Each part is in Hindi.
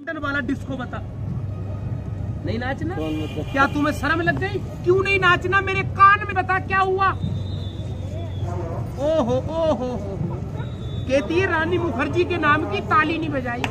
वाला डिस्को बता। नहीं नाचना? मतलब? क्या तुम्हें शर्म लग गई? क्यों नहीं नाचना? मेरे कान में बता क्या हुआ? ओहो ओहो हो कहती है रानी मुखर्जी के नाम की ताली नहीं बजाई।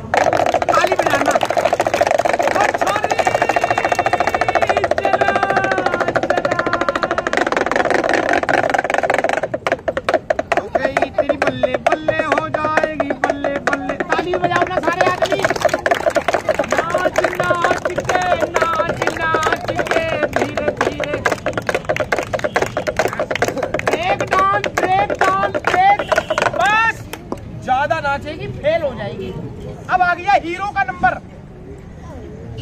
हीरो का नंबर।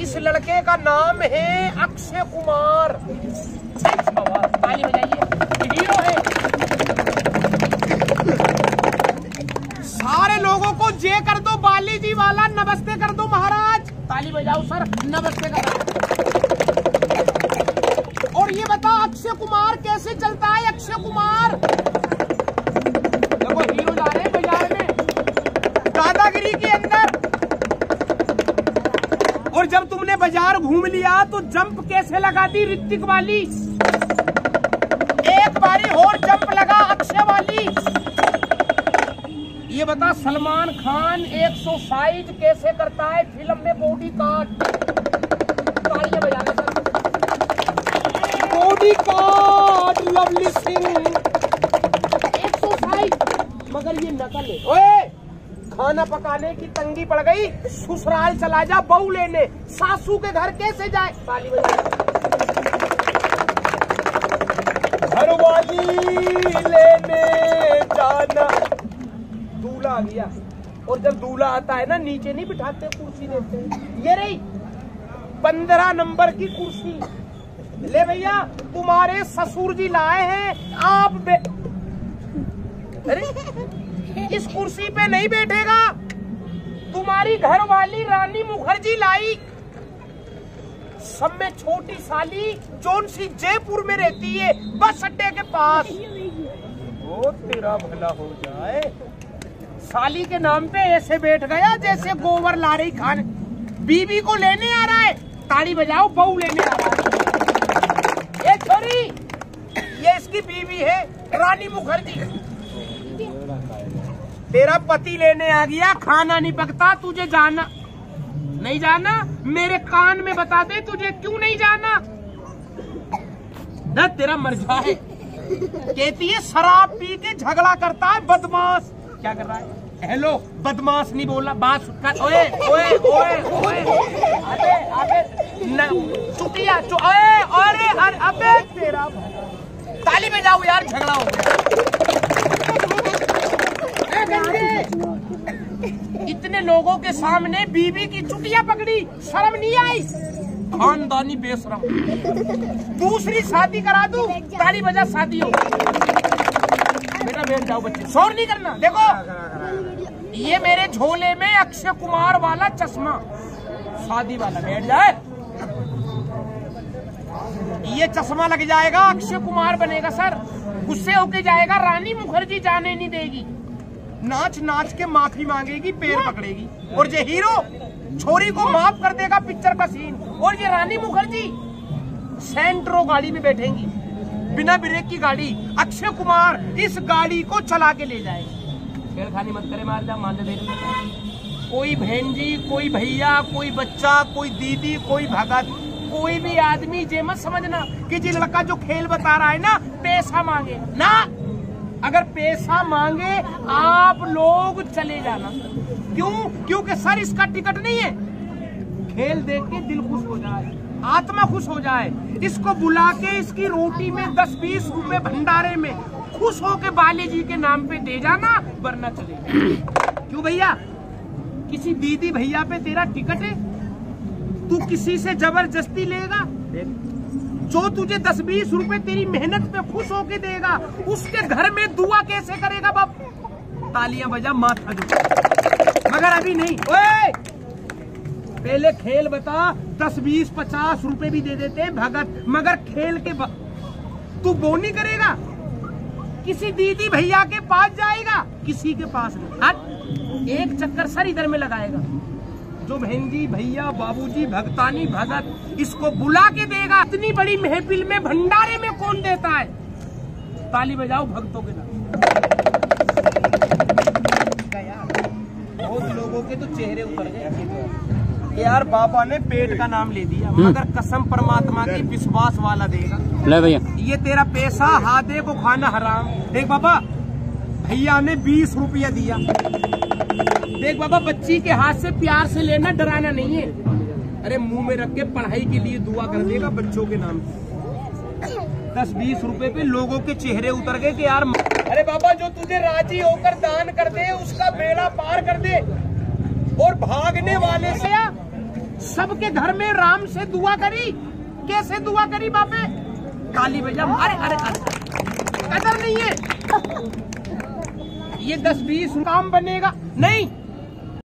इस लड़के का नाम है अक्षय कुमार। ताली बजाइए हीरो है सारे लोगों को जे कर दो बाली जी वाला नमस्ते कर दो महाराज। ताली बजाओ सर नमस्ते कर और ये बता अक्षय कुमार कैसे चलता है अक्षय कुमार? बाज़ार घूम लिया तो जंप कैसे लगा दी ऋतिक वाली? एक बारी और जंप लगा अक्षय वाली। ये बता, सलमान खान 160 कैसे करता है फ़िल्म में bodyguard? Bodyguard, lovely Singh. 160 मगर ये नकल है। ओए! खाना पकाने की तंगी पड़ गई। ससुराल चला जा, बहू लेने। सासू के घर कैसे जाए? घर वाली लेने जाना। दूल्हा आ गया। और जब दूल्हा आता है ना, नीचे नहीं बिठाते, कुर्सी देते ये रही, पंद्रह नंबर की कुर्सी। ले भैया, तुम्हारे ससुर जी लाए हैं, आप. अरे इस कुर्सी पे नहीं बैठेगा। तुम्हारी घर वाली रानी मुखर्जी लाई सब में छोटी साली जोन सी जयपुर में रहती है, बस अड्डे के पास। ओ तेरा भला हो जाए। साली के नाम पे ऐसे बैठ गया जैसे गोबर ला रही खान। बीबी को लेने आ रहा है। ताली बजाओ, बहू लेने आ रहा है। ये छोरी, ये इसकी बीवी है, रानी मुखर्जी। तेरा पति लेने आ गया खाना नहीं पकता तुझे जाना। नहीं जाना? मेरे कान में बता दे तुझे क्यों नहीं जाना? न तेरा मर जाए। कहती है शराब पी के झगड़ा करता है बदमाश। क्या कर रहा है? हेलो बदमाश नहीं बोला बात कर। ओए ओए ओए ओए। अबे अबे न चु, ओए अरे अरे अबे तेरा ताली में जाओ यार झगड़ा हो गया। इतने लोगों के सामने बीबी की चुटिया पकड़ी, शर्म नहीं आई। खानदानी बेशरम। दूसरी शादी करा दूँ, ताली बजा शादी हो बेटा, बैठ जाओ बच्चे। शोर नहीं करना, देखो। ये मेरे झोले में अक्षय कुमार वाला चश्मा। शादी वाला, बैठ जाए। ये चश्मा लग जाएगा, अक्षय कुमार बनेगा, सर। गुस्से होके जाएगा, रानी मुखर्जी जाने नहीं देगी। नाच नाच के माफ़ी मांगेगी पैर पकड़ेगी। और ये हीरो छोरी को माफ़ कर देगा पिक्चर का सीन और ये रानी मुखर्जी सेंट्रो गाड़ी में बैठेंगी। बिना ब्रेक की गाड़ी। अक्षय कुमार इस गाड़ी को चला के ले जाएगा। छेड़खानी मत करे मार जा मान दे कोई बहन जी कोई भैया कोई बच्चा कोई दीदी कोई भगत कोई भी आदमी जे मत समझना कि जी लड़का जो खेल बता रहा है ना पैसा मांगे। ना! अगर पैसा मांगे, आप लोग चले जाना। क्यों? क्योंकि सर, इसका टिकट नहीं है। खेल देख के दिल खुश हो जाए, आत्मा खुश हो जाए। इसको बुला के इसकी रोटी में दस बीस रुपए भंडारे में खुश होके बाली जी के नाम पे दे जाना, वरना चले। क्यों भैया? किसी दीदी भैया पे तेरा टिकट है? तू किसी से ज़बरदस्ती लेगा? जो तुझे दस बीस रुपए तेरी मेहनत पे खुश होके देगा, उसके घर में दुआ कैसे करेगा बाप? तालियाँ बजा माथा जो। मगर अभी नहीं। ओए! पहले खेल बता, दस बीस पचास रुपए भी दे देते भगत, मगर खेल के ब... तू बोनी करेगा? किसी दीदी भैया के पास जाएगा, किसी के पास नहीं। हट, एक चक्कर सर इधर में लगाएगा। जी भैया बाबूजी भगतानी भगत इसको बुला के देगा। इतनी बड़ी महफिल में भंडारे में कौन देता है? ताली बजाओ भक्तों के नाम। बहुत लोगों के तो चेहरे उतर गए। यार बाबा ने पेट का नाम ले दिया मगर कसम परमात्मा की विश्वास वाला देगा। ले भैया। ये तेरा पैसा हाथे को खाना हराम। देख बाबा भैया ने बीस रुपया दिया। देख बाबा, बच्ची के हाथ से प्यार से लेना डराना नहीं है। अरे, मुँह में रख के पढ़ाई के लिए दुआ कर देगा बच्चों के नाम दस बीस रुपए पे लोगों के चेहरे उतर गए कि यार अरे बाबा, जो तुझे राज़ी होकर दान कर दे, उसका बेड़ा पार कर दे। और भागने वाले से सबके घर में राम से दुआ करी। कैसे दुआ करी बापे? काली बजा अरे अरे अरे। कदर नहीं है। ये दस बीस काम बनेगा। नहीं